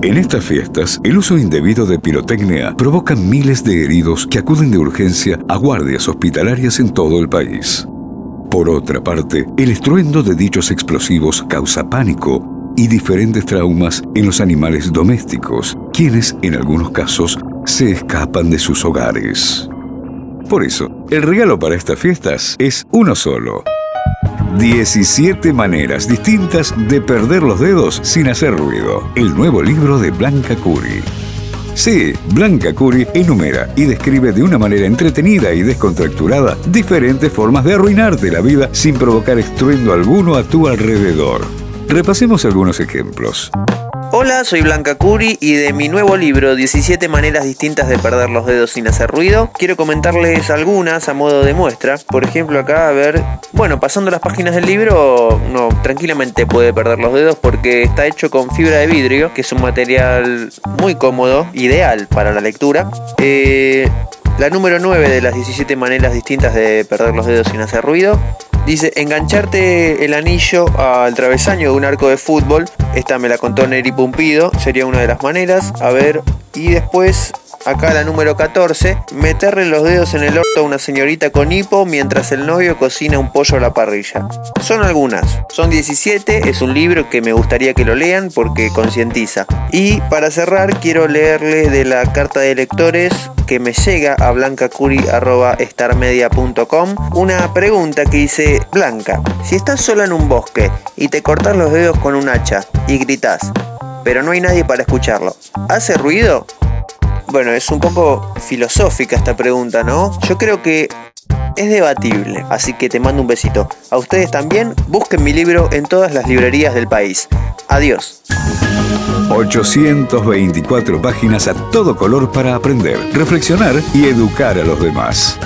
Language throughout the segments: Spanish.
En estas fiestas, el uso indebido de pirotecnia provoca miles de heridos que acuden de urgencia a guardias hospitalarias en todo el país. Por otra parte, el estruendo de dichos explosivos causa pánico y diferentes traumas en los animales domésticos, quienes, en algunos casos, se escapan de sus hogares. Por eso, el regalo para estas fiestas es uno solo. 17 maneras distintas de perder los dedos sin hacer ruido. El nuevo libro de Blanca Curi. Sí, Blanca Curi enumera y describe de una manera entretenida y descontracturada diferentes formas de arruinarte la vida sin provocar estruendo alguno a tu alrededor. Repasemos algunos ejemplos. Hola, soy Blanca Curi y de mi nuevo libro 17 maneras distintas de perder los dedos sin hacer ruido, quiero comentarles algunas a modo de muestra. Por ejemplo, acá a ver, bueno, pasando las páginas del libro, no, tranquilamente puede perder los dedos porque está hecho con fibra de vidrio, que es un material muy cómodo, ideal para la lectura. Eh, la número 9 de las 17 maneras distintas de perder los dedos sin hacer ruido Dice, engancharte el anillo al travesaño de un arco de fútbol. Esta me la contó Neri Pumpido, sería una de las maneras. A ver, y después acá la número 14, meterle los dedos en el orto a una señorita con hipo mientras el novio cocina un pollo a la parrilla. Son algunas, son 17, es un libro que me gustaría que lo lean porque concientiza. Y para cerrar quiero leerle de la carta de lectores que me llega a blancacuri.starmedia.com una pregunta que dice, Blanca, si estás sola en un bosque y te cortas los dedos con un hacha y gritas, pero no hay nadie para escucharlo, ¿hace ruido? Bueno, es un poco filosófica esta pregunta, ¿no? Yo creo que es debatible, así que te mando un besito. A ustedes también, busquen mi libro en todas las librerías del país. Adiós. 824 páginas a todo color para aprender, reflexionar y educar a los demás.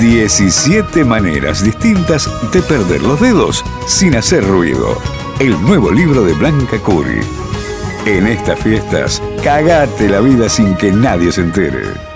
17 maneras distintas de perder los dedos sin hacer ruido. El nuevo libro de Blanca Curi. En estas fiestas, cagate la vida sin que nadie se entere.